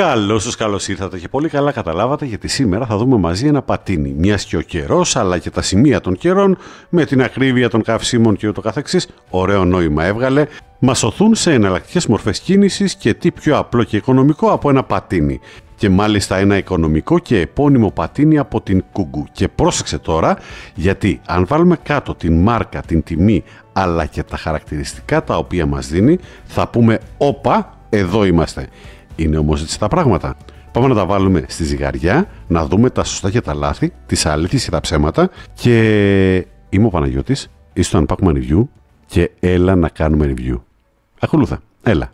Καλώς σα, καλώς ήρθατε και πολύ καλά καταλάβατε γιατί σήμερα θα δούμε μαζί ένα πατίνι. Μιας και ο καιρός αλλά και τα σημεία των καιρών με την ακρίβεια των καυσίμων και ούτω καθεξής, ωραίο νόημα έβγαλε, μας οθούν σε εναλλακτικές μορφές κίνησης και τι πιο απλό και οικονομικό από ένα πατίνι. Και μάλιστα ένα οικονομικό και επώνυμο πατίνι από την Κουγκού. Και πρόσεξε τώρα, γιατί αν βάλουμε κάτω την μάρκα, την τιμή, αλλά και τα χαρακτηριστικά τα οποία μας δίνει, θα πούμε «Όπα, εδώ είμαστε». Είναι όμως έτσι τα πράγματα. Πάμε να τα βάλουμε στη ζυγαριά, να δούμε τα σωστά και τα λάθη, τις αλήθειες και τα ψέματα και είμαι ο Παναγιώτης, είσαι το Unpackman Review και έλα να κάνουμε review. Ακολούθα, έλα.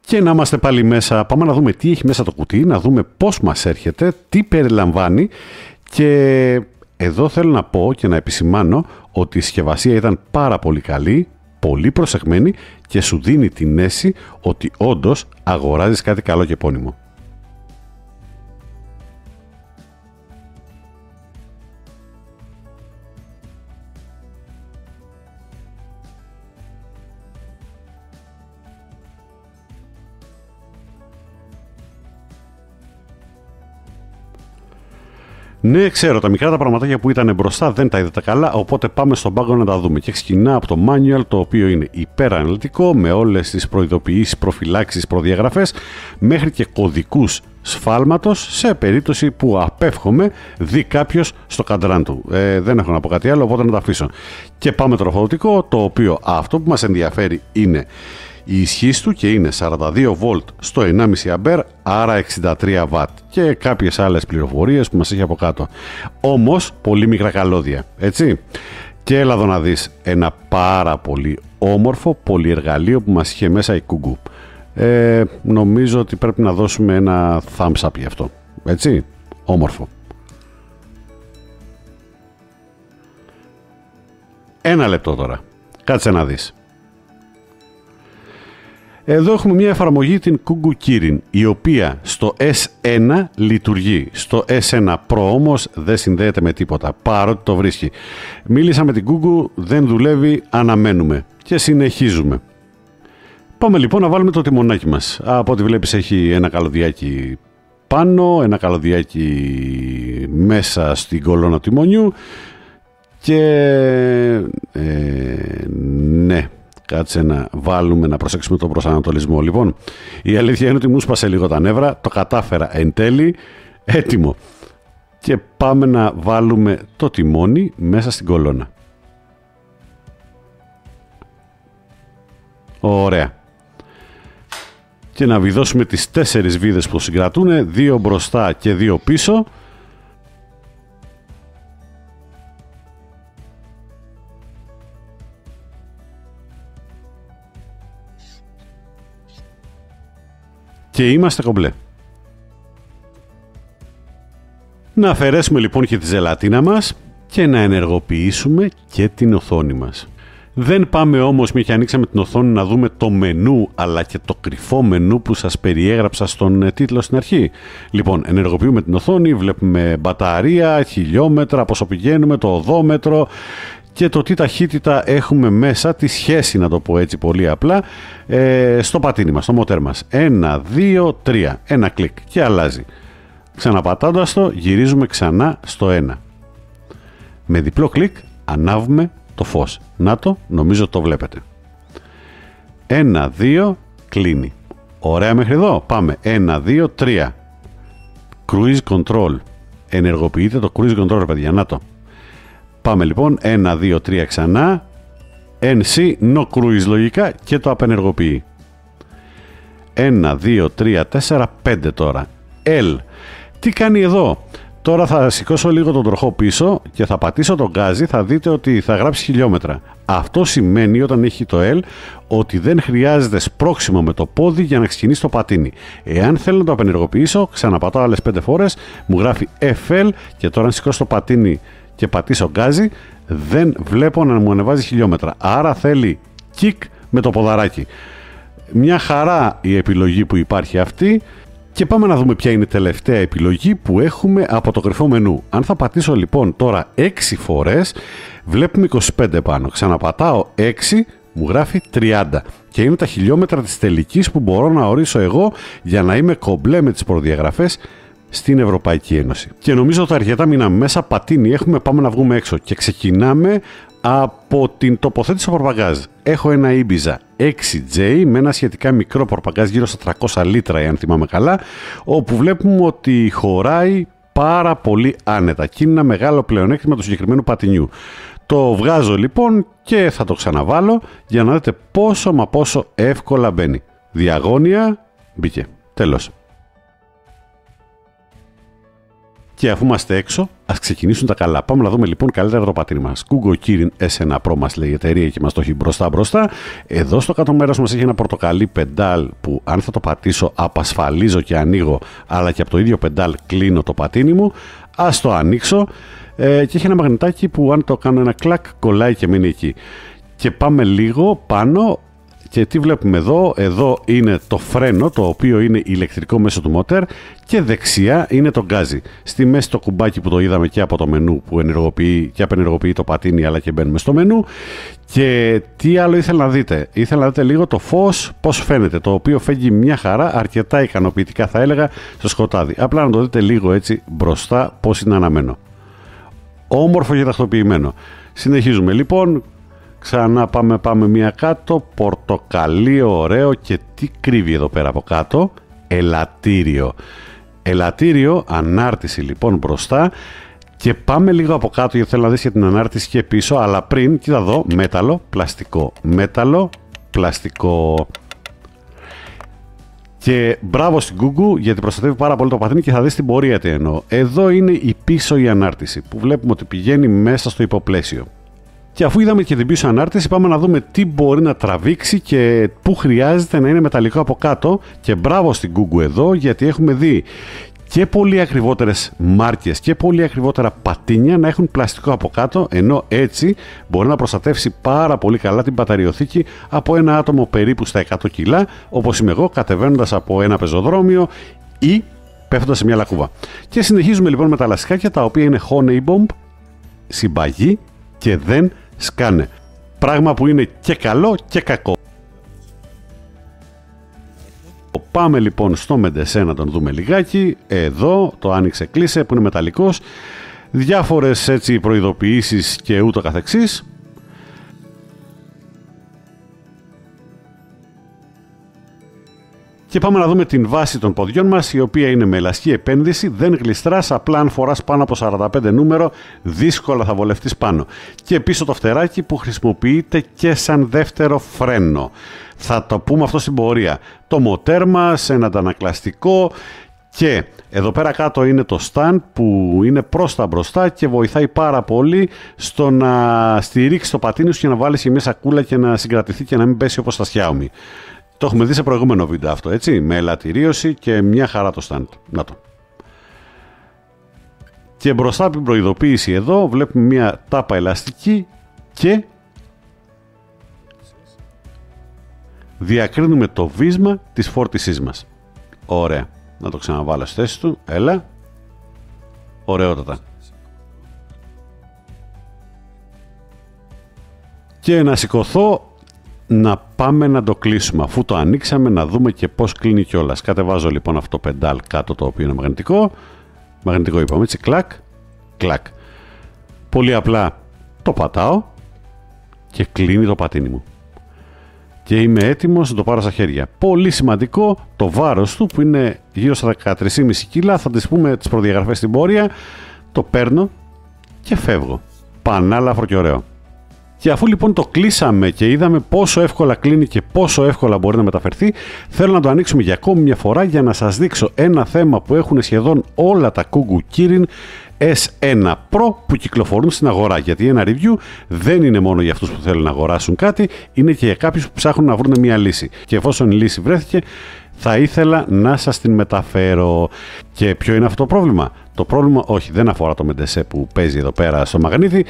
Και να είμαστε πάλι μέσα, πάμε να δούμε τι έχει μέσα το κουτί, να δούμε πώς μας έρχεται, τι περιλαμβάνει και εδώ θέλω να πω και να επισημάνω ότι η συσκευασία ήταν πάρα πολύ καλή, πολύ προσεγμένη και σου δίνει την αίσθηση ότι όντως αγοράζεις κάτι καλό και επώνυμο. Ναι, ξέρω, τα μικρά τα πραγματάκια που ήταν μπροστά δεν τα είδατε καλά, οπότε πάμε στον πάγκο να τα δούμε. Και ξεκινά από το manual, το οποίο είναι υπεραναλυτικό, με όλες τις προειδοποιήσεις, προφυλάξεις, προδιαγραφές, μέχρι και κωδικούς σφάλματος σε περίπτωση που απέφχομαι δει κάποιος στο καντράν του. Ε, δεν έχω να πω κάτι άλλο, οπότε να τα αφήσω. Και πάμε τροφοδοτικό, το οποίο αυτό που μας ενδιαφέρει είναι η ισχύ του και είναι 42 volt στο 1,5 A, άρα 63 W και κάποιες άλλες πληροφορίες που μας έχει από κάτω. Όμως πολύ μικρά καλώδια, έτσι. Και έλα εδώ να δεις ένα πάρα πολύ όμορφο πολυεργαλείο που μας είχε μέσα η Κουγκού. Ε, νομίζω ότι πρέπει να δώσουμε ένα thumbs up γι' αυτό. Έτσι, όμορφο. Ένα λεπτό τώρα. Κάτσε να δεις. Εδώ έχουμε μια εφαρμογή την Kugu Kirin, η οποία στο S1 λειτουργεί. Στο S1 Pro όμως δεν συνδέεται με τίποτα, παρότι το βρίσκει. Μίλησα με την Kugu, δεν δουλεύει, αναμένουμε και συνεχίζουμε. Πάμε λοιπόν να βάλουμε το τιμονάκι μας. Από ό,τι βλέπεις έχει ένα καλωδιάκι πάνω, ένα καλωδιάκι μέσα στην κολόνα τιμονιού και ε, ναι, Κάτσε να βάλουμε, να προσέξουμε τον προσανατολισμό. Λοιπόν, η αλήθεια είναι ότι μου σπάσε λίγο τα νεύρα, το κατάφερα εν τέλει, έτοιμο. Και πάμε να βάλουμε το τιμόνι μέσα στην κολόνα. Ωραία. Και να βιδώσουμε τις τέσσερις βίδες που συγκρατούν, δύο μπροστά και δύο πίσω και είμαστε κομπλέ. Να αφαιρέσουμε λοιπόν και τη ζελατίνα μας και να ενεργοποιήσουμε και την οθόνη μας. Δεν πάμε όμως μια και ανοίξαμε την οθόνη να δούμε το μενού αλλά και το κρυφό μενού που σας περιέγραψα στον ε, τίτλο στην αρχή. Λοιπόν, ενεργοποιούμε την οθόνη, βλέπουμε μπαταρία, χιλιόμετρα, πόσο πηγαίνουμε, το οδόμετρο, και το τι ταχύτητα έχουμε μέσα, τη σχέση να το πω έτσι πολύ απλά, ε, στο πατίνι μας, στο μοτέρ μας. Ένα, δύο, τρία. Ένα κλικ και αλλάζει. Ξαναπατώντας το γυρίζουμε ξανά στο ένα. Με διπλό κλικ ανάβουμε το φως. Να το, νομίζω το βλέπετε. Ένα, δύο, κλείνει. Ωραία μέχρι εδώ. Πάμε. Ένα, δύο, τρία. Cruise control. Ενεργοποιείτε το cruise control, παιδιά. Να το. Πάμε λοιπόν, 1, 2, 3 ξανά, NC, no cruise λογικά και το απενεργοποιεί. 1, 2, 3, 4, 5 τώρα. L. Τι κάνει εδώ; Τώρα θα σηκώσω λίγο τον τροχό πίσω και θα πατήσω τον γκάζι, θα δείτε ότι θα γράψει χιλιόμετρα. Αυτό σημαίνει όταν έχει το L ότι δεν χρειάζεται σπρώξιμο με το πόδι για να ξεκινήσει το πατίνι. Εάν θέλω να το απενεργοποιήσω, ξαναπατάω άλλες 5 φορές, μου γράφει FL και τώρα αν σηκώσω το πατίνι και πατήσω γκάζι, δεν βλέπω να μου ανεβάζει χιλιόμετρα. Άρα θέλει kick με το ποδαράκι. Μια χαρά η επιλογή που υπάρχει αυτή. Και πάμε να δούμε ποια είναι η τελευταία επιλογή που έχουμε από το κρυφό μενού. Αν θα πατήσω λοιπόν τώρα 6 φορές, βλέπουμε 25 πάνω. Ξαναπατάω 6, μου γράφει 30. Και είναι τα χιλιόμετρα της τελικής που μπορώ να ορίσω εγώ για να είμαι κομπλέ με τις προδιαγραφές στην Ευρωπαϊκή Ένωση. Και νομίζω ότι αρκετά μείναμε μέσα, πατίνι έχουμε, πάμε να βγούμε έξω. Και ξεκινάμε από την τοποθέτηση του πορπαγκάζ. Έχω ένα Ibiza 6J με ένα σχετικά μικρό πορπαγκάζ γύρω στα 300 λίτρα, αν θυμάμαι καλά, όπου βλέπουμε ότι χωράει πάρα πολύ άνετα και είναι ένα μεγάλο πλεονέκτημα του συγκεκριμένου πατινιού. Το βγάζω λοιπόν και θα το ξαναβάλω για να δείτε πόσο μα πόσο εύκολα μπαίνει. Διαγώνια μπήκε. Τέλος. Και αφού είμαστε έξω, ας ξεκινήσουν τα καλά. Πάμε να δούμε λοιπόν καλύτερα το πατήρι μας. Google Kirin S1 Pro μας λέει η εταιρεία και μας το έχει μπροστά μπροστά. Εδώ στο κάτω μέρος μας έχει ένα πορτοκαλί πεντάλ που αν θα το πατήσω απασφαλίζω και ανοίγω, αλλά και από το ίδιο πεντάλ κλείνω το πατίνι μου. Α το ανοίξω ε, και έχει ένα μαγνητάκι που αν το κάνω ένα κλακ κολλάει και μείνει εκεί. Και πάμε λίγο πάνω και τι βλέπουμε εδώ, εδώ είναι το φρένο το οποίο είναι ηλεκτρικό μέσω του μοτέρ και δεξιά είναι το γκάζι. Στη μέση το κουμπάκι που το είδαμε και από το μενού που ενεργοποιεί και απενεργοποιεί το πατίνι αλλά και μπαίνουμε στο μενού και τι άλλο ήθελα να δείτε; Ήθελα να δείτε λίγο το φως πώς φαίνεται το οποίο φεύγει μια χαρά αρκετά ικανοποιητικά θα έλεγα στο σκοτάδι. Απλά να το δείτε λίγο έτσι μπροστά πώς είναι αναμένο. Όμορφο και τακτοποιημένο. Συνεχίζουμε λοιπόν, Ξανά πάμε, πάμε μία κάτω. Πορτοκαλί ωραίο και τι κρύβει εδώ πέρα από κάτω; Ελαττήριο. Ελαττήριο, ανάρτηση λοιπόν μπροστά. Και πάμε λίγο από κάτω γιατί θέλω να δεις για την ανάρτηση και πίσω. Αλλά πριν, κοίτα εδώ, μέταλλο, πλαστικό. Μέταλλο, πλαστικό. Και μπράβο στην Google γιατί προστατεύει πάρα πολύ το πατίνι και θα δεις την πορεία τι εννοώ. Εδώ είναι η πίσω η ανάρτηση που βλέπουμε ότι πηγαίνει μέσα στο υποπλαίσιο. Και αφού είδαμε και την πίσω ανάρτηση, πάμε να δούμε τι μπορεί να τραβήξει και πού χρειάζεται να είναι μεταλλικό από κάτω. Και μπράβο στην Google εδώ, γιατί έχουμε δει και πολύ ακριβότερες μάρκες και πολύ ακριβότερα πατίνια να έχουν πλαστικό από κάτω, ενώ έτσι μπορεί να προστατεύσει πάρα πολύ καλά την μπαταριοθήκη από ένα άτομο περίπου στα 100 κιλά, όπως είμαι εγώ, κατεβαίνοντας από ένα πεζοδρόμιο ή πέφτοντας σε μια λακκούβα. Και συνεχίζουμε λοιπόν με τα λαστικάκια τα οποία είναι Honey Bomb, συμπαγή και δεν σκάνε. Πράγμα που είναι και καλό και κακό. Πάμε λοιπόν στο Μεντεσέ να τον δούμε λιγάκι. Εδώ το άνοιξε κλείσε που είναι μεταλλικός. Διάφορες έτσι προειδοποιήσεις και ούτω καθεξής. Και πάμε να δούμε την βάση των ποδιών μας, η οποία είναι με ελαστική επένδυση, δεν γλιστράς, απλά αν φοράς πάνω από 45 νούμερο, δύσκολα θα βολευτείς πάνω. Και πίσω το φτεράκι που χρησιμοποιείται και σαν δεύτερο φρένο. Θα το πούμε αυτό στην πορεία. Το μοτέρ μας, ένα αντανακλαστικό και εδώ πέρα κάτω είναι το stand που είναι προς τα μπροστά και βοηθάει πάρα πολύ στο να στηρίξει το πατίνι σου και να βάλεις και μια σακούλα και να συγκρατηθεί και να μην πέσει όπως τα Xiaomi. Το έχουμε δει σε προηγούμενο βίντεο αυτό, έτσι, με ελαττηρίωση και μια χαρά το stand. Να το. Και μπροστά από την προειδοποίηση εδώ βλέπουμε μια τάπα ελαστική και διακρίνουμε το βίσμα της φόρτισής μας. Ωραία. Να το ξαναβάλω στη θέση του. Έλα. Ωραιότατα. Και να σηκωθώ να πάμε να το κλείσουμε. Αφού το ανοίξαμε να δούμε και πώς κλείνει κιόλας. Κατεβάζω λοιπόν αυτό το πεντάλ κάτω το οποίο είναι μαγνητικό. Μαγνητικό είπαμε έτσι, κλακ, κλακ. Πολύ απλά το πατάω και κλείνει το πατίνι μου. Και είμαι έτοιμος να το πάρω στα χέρια. Πολύ σημαντικό το βάρος του που είναι γύρω στα 13,5 κιλά. Θα τις πούμε τις προδιαγραφές στην πόρια. Το παίρνω και φεύγω. Πανάλαφρο και ωραίο. Και αφού λοιπόν το κλείσαμε και είδαμε πόσο εύκολα κλείνει και πόσο εύκολα μπορεί να μεταφερθεί, θέλω να το ανοίξουμε για ακόμη μια φορά για να σας δείξω ένα θέμα που έχουν σχεδόν όλα τα Kugu Kirin S1 Pro που κυκλοφορούν στην αγορά. Γιατί ένα review δεν είναι μόνο για αυτούς που θέλουν να αγοράσουν κάτι, είναι και για κάποιους που ψάχνουν να βρουν μια λύση. Και εφόσον η λύση βρέθηκε, θα ήθελα να σας την μεταφέρω. Και ποιο είναι αυτό το πρόβλημα; Το πρόβλημα όχι δεν αφορά το Μεντεσέ που παίζει εδώ πέρα στο μαγνήτη,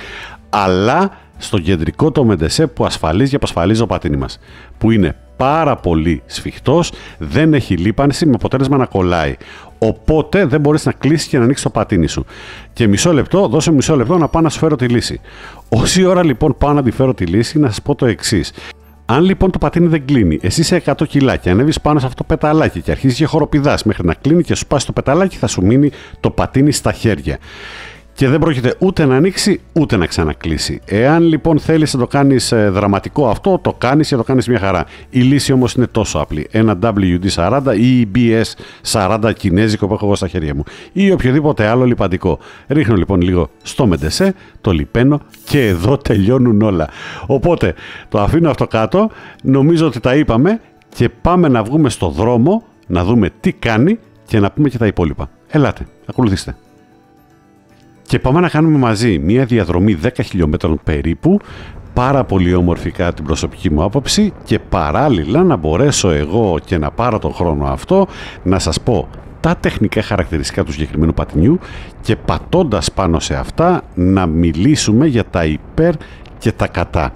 αλλά στο κεντρικό το μεντεσέ που ασφαλίζει και απασφαλίζει το πατίνι μας. Που είναι πάρα πολύ σφιχτός, δεν έχει λίπανση με αποτέλεσμα να κολλάει. Οπότε δεν μπορείς να κλείσεις και να ανοίξεις το πατίνι σου. Και μισό λεπτό, δώσε μισό λεπτό να πάω να σου φέρω τη λύση. Όση ώρα λοιπόν πάω να τη φέρω τη λύση, να σας πω το εξής. Αν λοιπόν το πατίνι δεν κλείνει, εσύ σε 100 κιλά και ανέβεις πάνω σε αυτό το πεταλάκι και αρχίζεις και χοροπηδάς μέχρι να κλείνει και σου πάσει το πεταλάκι, θα σου μείνει το πατίνι στα χέρια και δεν πρόκειται ούτε να ανοίξει ούτε να ξανακλείσει. Εάν λοιπόν θέλεις να το κάνεις ε, δραματικό αυτό, το κάνεις και το κάνεις μια χαρά. Η λύση όμως είναι τόσο απλή. Ένα WD-40 ή BS-40 κινέζικο που έχω εγώ στα χέρια μου ή οποιοδήποτε άλλο λιπαντικό. Ρίχνω λοιπόν λίγο στο μεντεσέ, το λιπαίνω και εδώ τελειώνουν όλα. Οπότε το αφήνω αυτό κάτω, νομίζω ότι τα είπαμε και πάμε να βγούμε στο δρόμο να δούμε τι κάνει και να πούμε και τα υπόλοιπα. Ελάτε, ακολουθήστε και πάμε να κάνουμε μαζί μια διαδρομή 10 χιλιόμετρων περίπου πάρα πολύ όμορφη κατά την προσωπική μου άποψη και παράλληλα να μπορέσω εγώ και να πάρω τον χρόνο αυτό να σας πω τα τεχνικά χαρακτηριστικά του συγκεκριμένου πατινιού και πατώντας πάνω σε αυτά να μιλήσουμε για τα υπέρ και τα κατά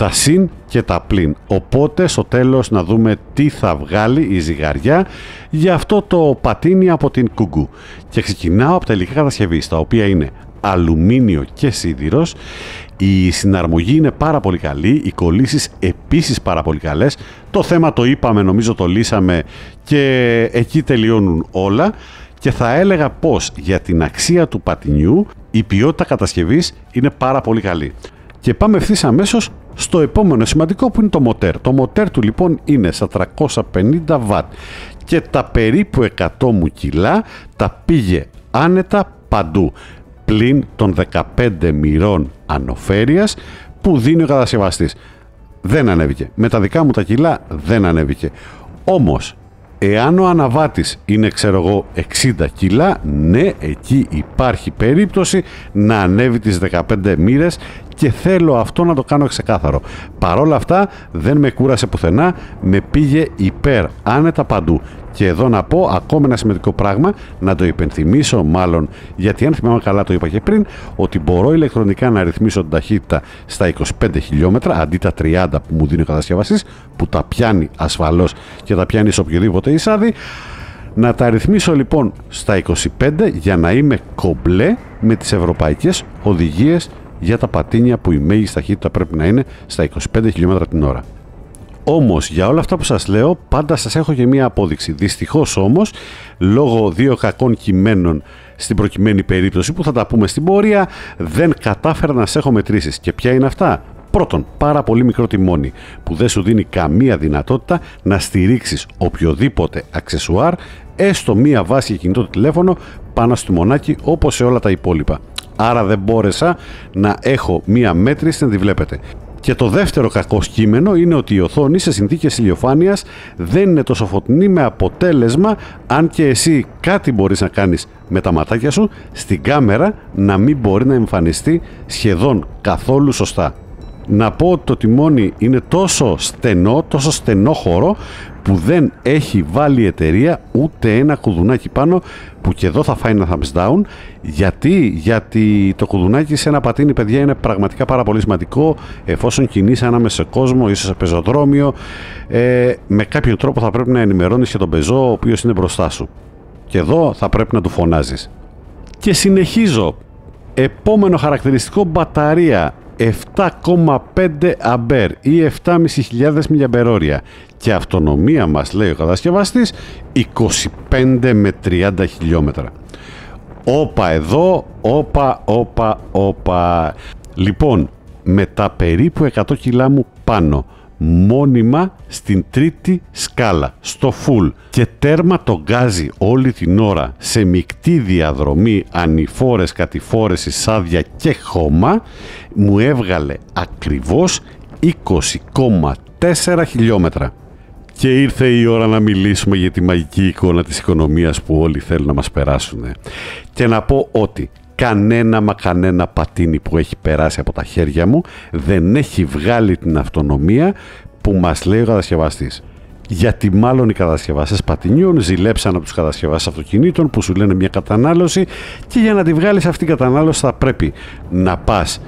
τα συν και τα πλην. Οπότε στο τέλος να δούμε τι θα βγάλει η ζυγαριά για αυτό το πατίνι από την κουγκού. Και ξεκινάω από τα υλικά κατασκευής, τα οποία είναι αλουμίνιο και σίδηρος. Η συναρμογή είναι πάρα πολύ καλή, οι κολλήσεις επίσης πάρα πολύ καλές. Το θέμα το είπαμε, νομίζω το λύσαμε και εκεί τελειώνουν όλα. Και θα έλεγα πως για την αξία του πατινιού η ποιότητα κατασκευής είναι πάρα πολύ καλή. Και πάμε ευθύς αμέσως στο επόμενο σημαντικό που είναι το μοτέρ. Το μοτέρ του λοιπόν είναι στα 350 βατ και τα περίπου 100 μου κιλά τα πήγε άνετα παντού πλην των 15 μοιρών ανοφέρειας που δίνει ο κατασκευαστής. Δεν ανέβηκε. Με τα δικά μου τα κιλά δεν ανέβηκε. Όμως Εάν ο αναβάτης είναι ξέρω εγώ 60 κιλά, ναι εκεί υπάρχει περίπτωση να ανέβει τις 15 μοίρες και θέλω αυτό να το κάνω ξεκάθαρο. Παρόλα αυτά δεν με κούρασε πουθενά, με πήγε υπέρ άνετα παντού. Και εδώ να πω ακόμα ένα σημαντικό πράγμα, να το υπενθυμίσω μάλλον, γιατί αν θυμάμαι καλά το είπα και πριν, ότι μπορώ ηλεκτρονικά να ρυθμίσω την ταχύτητα στα 25 χιλιόμετρα αντί τα 30 που μου δίνει ο κατασκευαστής, που τα πιάνει ασφαλώς και τα πιάνει σε οποιοδήποτε εισάδη. Να τα ρυθμίσω λοιπόν στα 25 για να είμαι κομπλέ με τις ευρωπαϊκές οδηγίες για τα πατίνια που η μέγιστη ταχύτητα πρέπει να είναι στα 25 χιλιόμετρα την ώρα. Όμως για όλα αυτά που σας λέω πάντα σας έχω και μία απόδειξη. Δυστυχώς όμως λόγω δύο κακών κειμένων στην προκειμένη περίπτωση που θα τα πούμε στην πορεία δεν κατάφερα να σε έχω μετρήσεις. Και ποια είναι αυτά; Πρώτον, πάρα πολύ μικρό τιμόνι που δεν σου δίνει καμία δυνατότητα να στηρίξεις οποιοδήποτε αξεσουάρ έστω μία βάση για κινητό τηλέφωνο πάνω στο μονάκι όπως σε όλα τα υπόλοιπα. Άρα δεν μπόρεσα να έχω μία μέτρηση να τη βλέπετε. Και το δεύτερο κακό κείμενο είναι ότι η οθόνη σε συνθήκες ηλιοφάνειας δεν είναι τόσο φωτεινή με αποτέλεσμα αν και εσύ κάτι μπορείς να κάνεις με τα ματάκια σου στην κάμερα να μην μπορεί να εμφανιστεί σχεδόν καθόλου σωστά. Να πω ότι το τιμόνι είναι τόσο στενό, τόσο στενόχωρο που δεν έχει βάλει η εταιρεία ούτε ένα κουδουνάκι πάνω που και εδώ θα φάει ένα thumbs down. Γιατί, γιατί το κουδουνάκι σε ένα πατίνι παιδιά είναι πραγματικά πάρα πολύ σημαντικό εφόσον κινείσαι ανάμεσα σε κόσμο ίσως σε πεζοδρόμιο ε, με κάποιο τρόπο θα πρέπει να ενημερώνεις και τον πεζό ο οποίος είναι μπροστά σου. Και εδώ θα πρέπει να του φωνάζεις. Και συνεχίζω. Επόμενο χαρακτηριστικό μπαταρία 7,5 αμπέρ ή 7.500 μιλιαμπερόρια και αυτονομία μας λέει ο κατασκευαστής 25 με 30 χιλιόμετρα. Όπα εδώ, όπα, όπα, όπα. Λοιπόν, με τα περίπου 100 κιλά μου πάνω μόνιμα στην τρίτη σκάλα, στο full και τέρμα το γκάζι όλη την ώρα σε μεικτή διαδρομή ανηφόρες, κατηφόρες, εισάδια και χώμα μου έβγαλε ακριβώς 20,4 χιλιόμετρα. Και ήρθε η ώρα να μιλήσουμε για τη μαγική εικόνα της οικονομίας που όλοι θέλουν να μας περάσουν. Και να πω ότι κανένα μα κανένα πατίνι που έχει περάσει από τα χέρια μου δεν έχει βγάλει την αυτονομία που μας λέει ο κατασκευαστής. Γιατί μάλλον οι κατασκευαστές πατινιών ζηλέψαν από τους κατασκευαστές αυτοκινήτων που σου λένε μια κατανάλωση και για να τη βγάλεις αυτή την κατανάλωση θα πρέπει να πας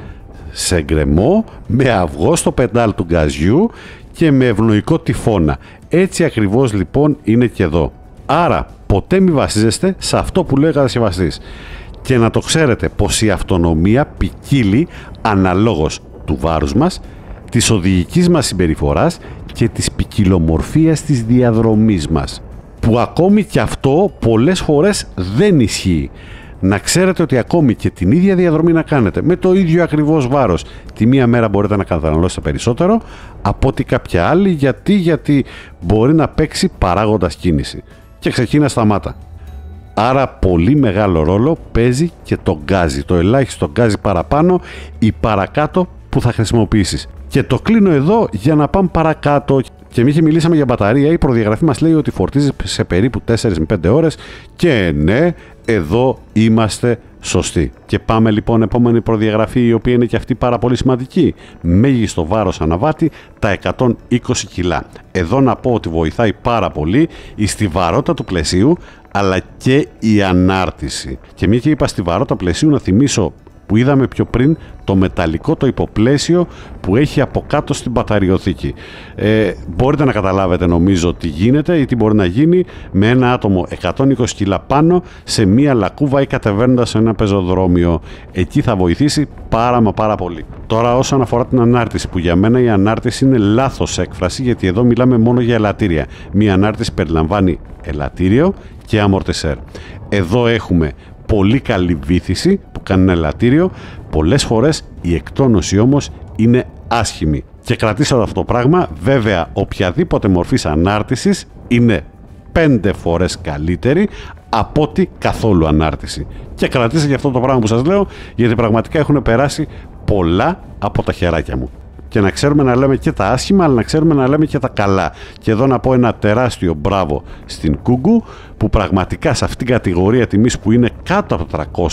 σε γκρεμό με αυγό στο πεντάλ του γκαζιού και με ευνοϊκό τυφώνα. Έτσι ακριβώς λοιπόν είναι και εδώ. Άρα ποτέ μην βασίζεστε σε αυτό που λέει ο κατασκευαστής. Και να το ξέρετε πως η αυτονομία ποικίλει αναλόγως του βάρους μας, της οδηγικής μας συμπεριφοράς και της ποικιλομορφίας της διαδρομής μας. Που ακόμη και αυτό πολλές φορές δεν ισχύει. Να ξέρετε ότι ακόμη και την ίδια διαδρομή να κάνετε με το ίδιο ακριβώς βάρος τη μία μέρα μπορείτε να καταναλώσετε περισσότερο από ότι κάποια άλλη γιατί, γιατί μπορεί να παίξει παράγοντας κίνηση και ξεκίνα σταμάτα. Άρα πολύ μεγάλο ρόλο παίζει και το γκάζι, το ελάχιστο γκάζι παραπάνω ή παρακάτω που θα χρησιμοποιήσεις. Και το κλείνω εδώ για να πάμε παρακάτω. Και εμείς μιλήσαμε για μπαταρία. Η προδιαγραφή μας λέει ότι φορτίζει σε περίπου 4 με 5 ώρες. Και ναι, εδώ είμαστε σωστοί. Και πάμε λοιπόν επόμενη προδιαγραφή η οποία είναι και αυτή πάρα πολύ σημαντική. Μέγιστο βάρος αναβάτη τα 120 κιλά. Εδώ να πω ότι βοηθάει πάρα πολύ η στιβαρότητα του πλαισίου αλλά και η ανάρτηση. Και μια και είπα στιβαρότητα πλαισίου να θυμίσω που είδαμε πιο πριν το μεταλλικό το υποπλαίσιο που έχει από κάτω στην μπαταριοθήκη. Ε, μπορείτε να καταλάβετε νομίζω τι γίνεται ή τι μπορεί να γίνει με ένα άτομο 120 κιλά πάνω σε μία λακκούβα ή κατεβαίνοντας σε ένα πεζοδρόμιο. Εκεί θα βοηθήσει πάρα μα πάρα πολύ. Τώρα όσον αφορά την ανάρτηση που για μένα η ανάρτηση είναι λάθος έκφραση γιατί εδώ μιλάμε μόνο για ελαττήρια. Μία ανάρτηση περιλαμβάνει ελαττήριο και αμορτισέρ. Εδώ έχουμε πολύ καλή βήθηση που κάνει ένα ελαττήριο. Πολλές φορές η εκτόνωση όμως είναι άσχημη. Και κρατήστε αυτό το πράγμα, βέβαια οποιαδήποτε μορφής ανάρτησης είναι πέντε φορές καλύτερη από ότι καθόλου ανάρτηση. Και κρατήστε για αυτό το πράγμα που σας λέω, γιατί πραγματικά έχουν περάσει πολλά από τα χεράκια μου και να ξέρουμε να λέμε και τα άσχημα, αλλά να ξέρουμε να λέμε και τα καλά. Και εδώ να πω ένα τεράστιο μπράβο στην Κούγκου, που πραγματικά σε αυτήν την κατηγορία τιμής που είναι κάτω από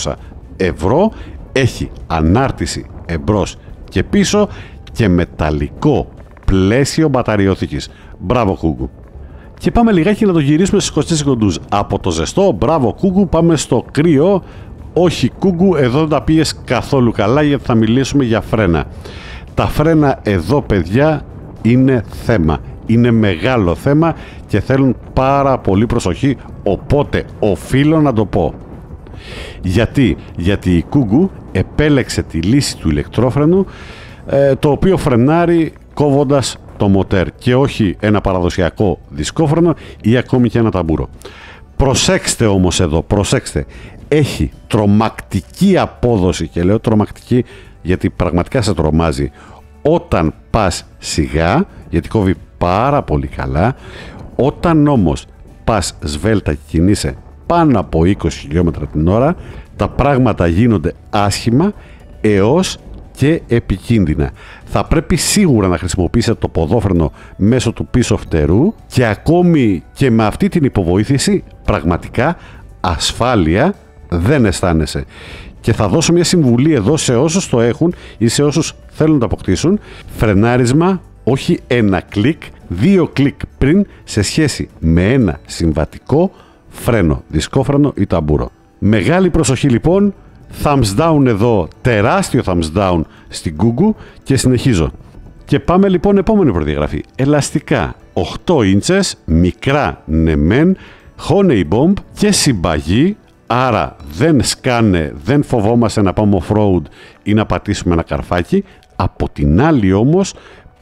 300 ευρώ, έχει ανάρτηση εμπρός και πίσω και μεταλλικό πλαίσιο μπαταριώθηκης. Μπράβο Κούγκου. Και πάμε λιγάκι να το γυρίσουμε στις 24 κοντούς. Από το ζεστό, μπράβο Κούγκου, πάμε στο κρύο. Όχι Κούγκου, εδώ δεν τα πήγες καθόλου καλά γιατί θα μιλήσουμε για φρένα. Τα φρένα εδώ παιδιά είναι θέμα. Είναι μεγάλο θέμα και θέλουν πάρα πολύ προσοχή, οπότε οφείλω να το πω. Γιατί, γιατί η Κούγκου επέλεξε τη λύση του ηλεκτρόφρενου ε, το οποίο φρενάρει κόβοντας το μοτέρ και όχι ένα παραδοσιακό δισκόφρενο ή ακόμη και ένα ταμπούρο. Προσέξτε όμως εδώ, προσέξτε, έχει τρομακτική απόδοση και λέω τρομακτική γιατί πραγματικά σε τρομάζει όταν πας σιγά, γιατί κόβει πάρα πολύ καλά, όταν όμως πας σβέλτα και κινείσαι πάνω από 20 χιλιόμετρα την ώρα, τα πράγματα γίνονται άσχημα έως και επικίνδυνα. Θα πρέπει σίγουρα να χρησιμοποιήσετε το ποδόφρενο μέσω του πίσω φτερού και ακόμη και με αυτή την υποβοήθηση πραγματικά ασφάλεια δεν αισθάνεσαι. Και θα δώσω μια συμβουλή εδώ σε όσους το έχουν ή σε όσους θέλουν να το αποκτήσουν. Φρενάρισμα όχι ένα κλικ, δύο κλικ πριν σε σχέση με ένα συμβατικό φρένο, δισκόφρενο ή ταμπούρο. Μεγάλη προσοχή λοιπόν, thumbs down εδώ, τεράστιο thumbs down στην Google και συνεχίζω. Και πάμε λοιπόν επόμενη προδιαγραφή. Ελαστικά 8 ίντσες, μικρά νεμέν, honey bomb και συμπαγή Άρα δεν σκάνε, δεν φοβόμαστε να πάμε off-road ή να πατήσουμε ένα καρφάκι. Από την άλλη όμως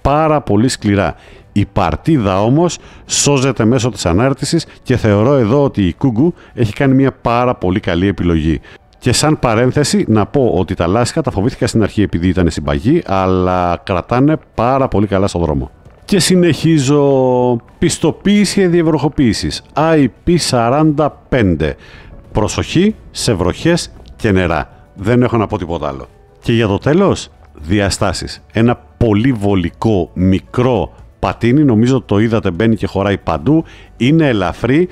πάρα πολύ σκληρά. Η παρτίδα όμως σώζεται μέσω της ανάρτησης και θεωρώ εδώ ότι η Kugu έχει κάνει μια πάρα πολύ καλή επιλογή. Και σαν παρένθεση να πω ότι τα λάσκα τα φοβήθηκα στην αρχή επειδή ήταν συμπαγή, αλλά κρατάνε πάρα πολύ καλά στο δρόμο. Και συνεχίζω πιστοποίηση και διευροχοποίησης IP45 Προσοχή σε βροχές και νερά. Δεν έχω να πω τίποτα άλλο. Και για το τέλος, διαστάσεις. Ένα πολύ βολικό μικρό πατίνι, νομίζω το είδατε μπαίνει και χωράει παντού, είναι ελαφρύ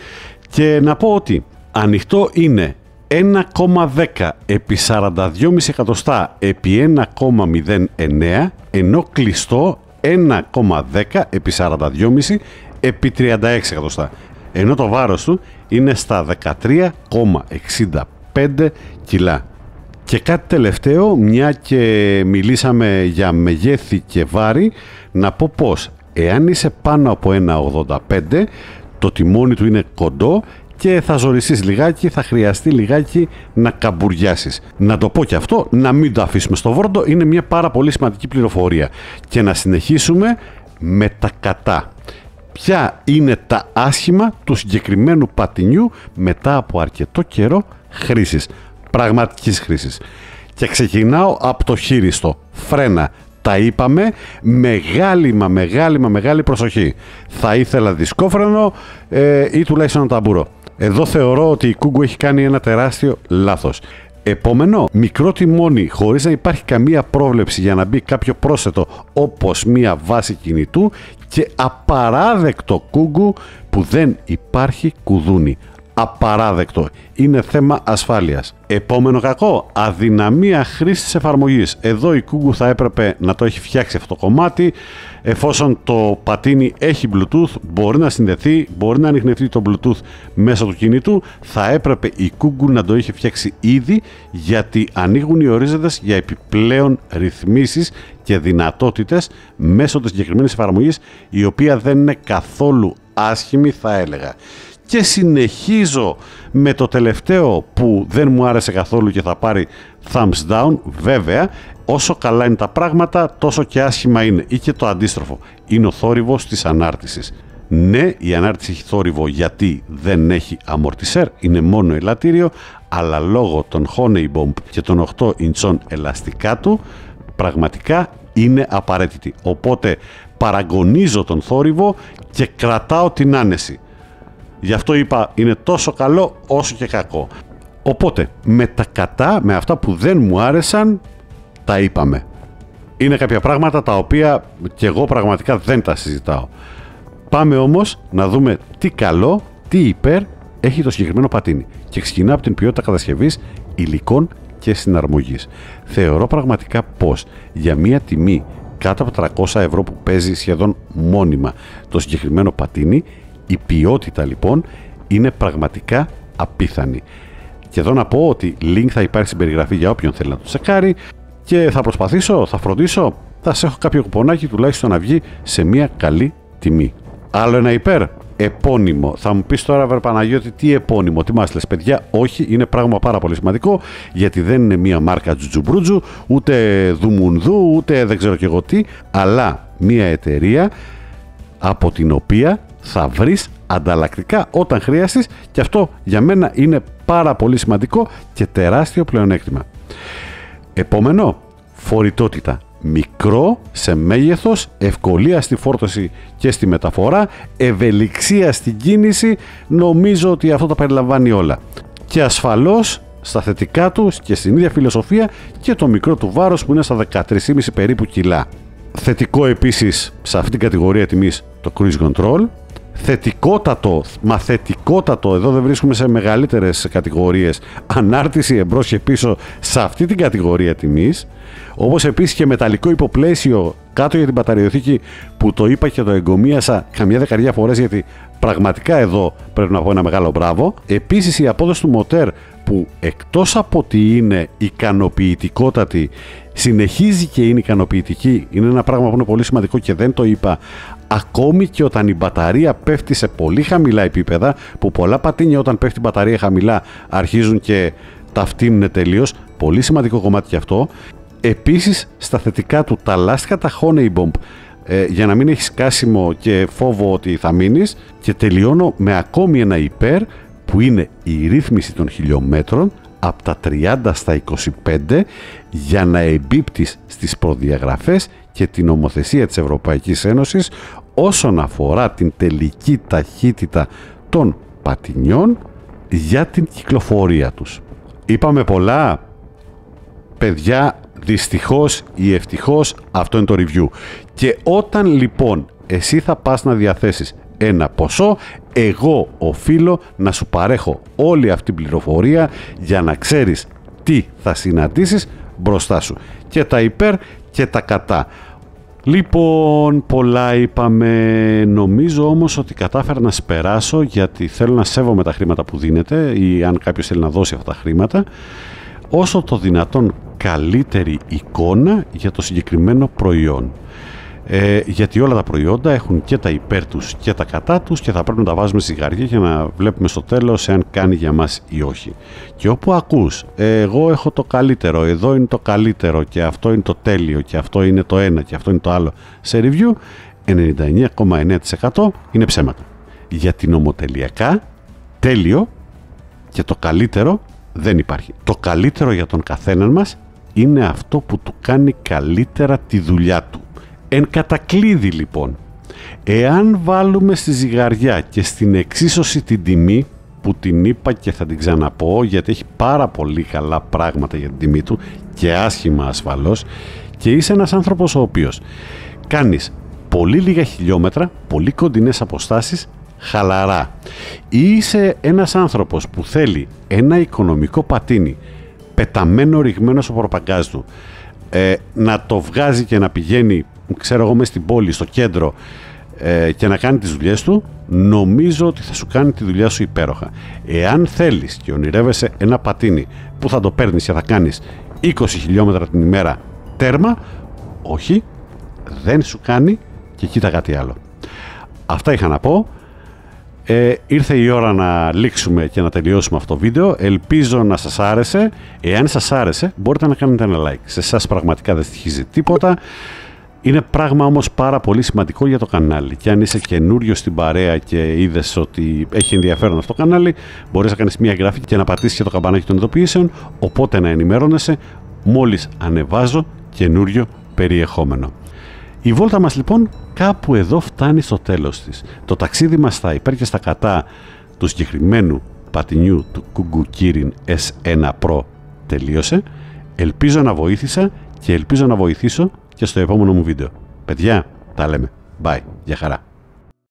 και να πω ότι ανοιχτό είναι 1,10 επί 42,5 εκατοστά επί 1,09 ενώ κλειστό 1,10 επί 42,5 επί 36 εκατοστά ενώ το βάρος του είναι στα 13,65 κιλά. Και κάτι τελευταίο, μια και μιλήσαμε για μεγέθη και βάρη, να πω πως Εάν είσαι πάνω από 1,85 το τιμόνι του είναι κοντό και θα ζοριστείς λιγάκι, θα χρειαστεί λιγάκι να καμπουριάσεις. Να το πω και αυτό, να μην το αφήσουμε στο βόρτο, είναι μια πάρα πολύ σημαντική πληροφορία. Και να συνεχίσουμε με τα κατά. Ποια είναι τα άσχημα του συγκεκριμένου πατινιού μετά από αρκετό καιρό χρήσης, πραγματικής χρήσης. Και ξεκινάω από το χείριστο. Φρένα, τα είπαμε, μεγάλη μα μεγάλη μα μεγάλη προσοχή. Θα ήθελα δισκόφρενο ε, ή τουλάχιστον ταμπούρο. Εδώ θεωρώ ότι η Κούγκου έχει κάνει ένα τεράστιο λάθος. Επόμενο, μικρό τιμόνι χωρίς να υπάρχει καμία πρόβλεψη για να μπει κάποιο πρόσθετο όπως μία βάση κινητού και απαράδεκτο κούγκου που δεν υπάρχει κουδούνι απαράδεκτο. Είναι θέμα ασφάλειας. Επόμενο κακό, αδυναμία χρήσης εφαρμογής. Εδώ η Google θα έπρεπε να το έχει φτιάξει αυτό το κομμάτι. Εφόσον το πατίνι έχει Bluetooth, μπορεί να συνδεθεί, μπορεί να ανοιχνευτεί το Bluetooth μέσα του κινητού. Θα έπρεπε η Google να το είχε φτιάξει ήδη, γιατί ανοίγουν οι ορίζοντες για επιπλέον ρυθμίσεις και δυνατότητες μέσω της συγκεκριμένης εφαρμογής, η οποία δεν είναι καθόλου άσχημη θα έλεγα. Και συνεχίζω με το τελευταίο που δεν μου άρεσε καθόλου και θα πάρει thumbs down. Βέβαια, όσο καλά είναι τα πράγματα, τόσο και άσχημα είναι. Ή και το αντίστροφο. Είναι ο θόρυβος της ανάρτησης. Ναι, η ανάρτηση έχει θόρυβο γιατί δεν έχει αμορτισέρ, είναι μόνο ελαττήριο, αλλά λόγω των Honey Bomb και των 8 ιντσών ελαστικά του, πραγματικά είναι απαραίτητη. Οπότε παραγωνίζω τον θόρυβο και κρατάω την άνεση. Γι' αυτό είπα είναι τόσο καλό όσο και κακό. Οπότε με τα κατά, με αυτά που δεν μου άρεσαν, τα είπαμε. Είναι κάποια πράγματα τα οποία και εγώ πραγματικά δεν τα συζητάω. Πάμε όμως να δούμε τι καλό, τι υπέρ έχει το συγκεκριμένο πατίνι. Και ξεκινά από την ποιότητα κατασκευής υλικών και συναρμογής. Θεωρώ πραγματικά πως για μία τιμή κάτω από 300 ευρώ που παίζει σχεδόν μόνιμα το συγκεκριμένο πατίνι η ποιότητα λοιπόν είναι πραγματικά απίθανη. Και εδώ να πω ότι link θα υπάρχει στην περιγραφή για όποιον θέλει να το τσεκάρει και θα προσπαθήσω, θα φροντίσω, θα σε έχω κάποιο κουπονάκι τουλάχιστον να βγει σε μια καλή τιμή. Άλλο ένα υπέρ, επώνυμο. Θα μου πεις τώρα, Βερ Παναγιώτη, τι επώνυμο, τι μα λες, παιδιά; Όχι, είναι πράγμα πάρα πολύ σημαντικό, γιατί δεν είναι μια μάρκα τζουτζουμπρούτζου, ούτε δουμουνδού, ούτε δεν ξέρω και εγώ τι, αλλά μια εταιρεία από την οποία θα βρεις ανταλλακτικά όταν χρειαστείς και αυτό για μένα είναι πάρα πολύ σημαντικό και τεράστιο πλεονέκτημα. Επόμενο, φορητότητα. Μικρό σε μέγεθος, ευκολία στη φόρτωση και στη μεταφορά, ευελιξία στην κίνηση, νομίζω ότι αυτό τα περιλαμβάνει όλα. Και ασφαλώς στα θετικά τους και στην ίδια φιλοσοφία και το μικρό του βάρος που είναι στα 13,5 περίπου κιλά. Θετικό επίσης σε αυτήν την κατηγορία τιμής το cruise control, θετικότατο, μα θετικότατο, εδώ δεν βρίσκουμε σε μεγαλύτερες κατηγορίες, ανάρτηση εμπρός και πίσω σε αυτή την κατηγορία τιμής, όπως επίσης και μεταλλικό υποπλαίσιο κάτω για την μπαταριοθήκη που το είπα και το εγκομίασα καμιά δεκαριά φορές γιατί πραγματικά εδώ πρέπει να πω ένα μεγάλο μπράβο. Επίσης η απόδοση του μοτέρ που εκτός από ότι είναι ικανοποιητικότατη συνεχίζει και είναι ικανοποιητική είναι ένα πράγμα που είναι πολύ σημαντικό και δεν το είπα ακόμη και όταν η μπαταρία πέφτει σε πολύ χαμηλά επίπεδα, που πολλά πατίνια όταν πέφτει η μπαταρία χαμηλά αρχίζουν και ταυτίνουν τελείως, πολύ σημαντικό κομμάτι και αυτό. Επίσης, στα θετικά του, τα λάστιχα τα Honey Bomb, ε, για να μην έχεις κάσιμο και φόβο ότι θα μείνεις και τελειώνω με ακόμη ένα υπέρ που είναι η ρύθμιση των χιλιόμετρων από τα 30 στα 25 για να εμπίπτεις στις προδιαγραφές και την ομοθεσία της Ευρωπαϊκής Ένωσης όσον αφορά την τελική ταχύτητα των πατινιών για την κυκλοφορία τους. Είπαμε πολλά, παιδιά, δυστυχώς ή ευτυχώς αυτό είναι το review. Και όταν λοιπόν εσύ θα πας να διαθέσεις ένα ποσό, εγώ οφείλω να σου παρέχω όλη αυτή την πληροφορία για να ξέρεις τι θα συναντήσεις μπροστά σου. Και τα υπέρ και τα κατά. Λοιπόν, πολλά είπαμε. Νομίζω όμως ότι κατάφερα να σπεράσω γιατί θέλω να σέβομαι τα χρήματα που δίνετε ή αν κάποιος θέλει να δώσει αυτά τα χρήματα όσο το δυνατόν καλύτερη εικόνα για το συγκεκριμένο προϊόν. Ε, γιατί όλα τα προϊόντα έχουν και τα υπέρ τους και τα κατά τους και θα πρέπει να τα βάζουμε στη ζυγαριά για να βλέπουμε στο τέλος εάν κάνει για μας ή όχι. Και όπου ακούς, ε, εγώ έχω το καλύτερο, εδώ είναι το καλύτερο και αυτό είναι το τέλειο και αυτό είναι το ένα και αυτό είναι το άλλο σε review, 99,9% είναι ψέματα. Γιατί νομοτελειακά, τέλειο και το καλύτερο δεν υπάρχει. Το καλύτερο για τον καθέναν μας είναι αυτό που του κάνει καλύτερα τη δουλειά του. Εν κατακλείδη λοιπόν, εάν βάλουμε στη ζυγαριά και στην εξίσωση την τιμή, που την είπα και θα την ξαναπώ γιατί έχει πάρα πολύ καλά πράγματα για την τιμή του και άσχημα ασφαλώς και είσαι ένας άνθρωπος ο οποίος κάνεις πολύ λίγα χιλιόμετρα, πολύ κοντινές αποστάσεις, χαλαρά. Ή είσαι ένας άνθρωπος που θέλει ένα οικονομικό πατίνι πεταμένο ρηγμένο στο προπαγκάζ του ε, να το βγάζει και να πηγαίνει ξέρω εγώ μέσα στην πόλη, στο κέντρο ε, και να κάνει τις δουλειές του νομίζω ότι θα σου κάνει τη δουλειά σου υπέροχα εάν θέλεις και ονειρεύεσαι ένα πατίνι που θα το παίρνεις και θα κάνεις 20 χιλιόμετρα την ημέρα τέρμα όχι δεν σου κάνει και κοίτα κάτι άλλο αυτά είχα να πω ε, ήρθε η ώρα να λήξουμε και να τελειώσουμε αυτό το βίντεο. Ελπίζω να σας άρεσε. Εάν σας άρεσε, μπορείτε να κάνετε ένα like. Σε εσάς πραγματικά δεν στοιχίζει τίποτα. Είναι πράγμα όμως πάρα πολύ σημαντικό για το κανάλι. Και αν είσαι καινούριο στην παρέα και είδες ότι έχει ενδιαφέρον αυτό το κανάλι, μπορείς να κάνεις μια εγγραφή και να πατήσεις και το καμπανάκι των ειδοποιήσεων, οπότε να ενημερώνεσαι μόλις ανεβάζω καινούριο περιεχόμενο. Η βόλτα μας λοιπόν κάπου εδώ φτάνει στο τέλος της. Το ταξίδι μας στα υπέρ και στα κατά του συγκεκριμένου πατινιού του Kugu Kirin S1 Pro τελείωσε. Ελπίζω να βοήθησα και ελπίζω να βοηθήσω και στο επόμενο μου βίντεο. Παιδιά, τα λέμε. Bye. Γεια χαρά.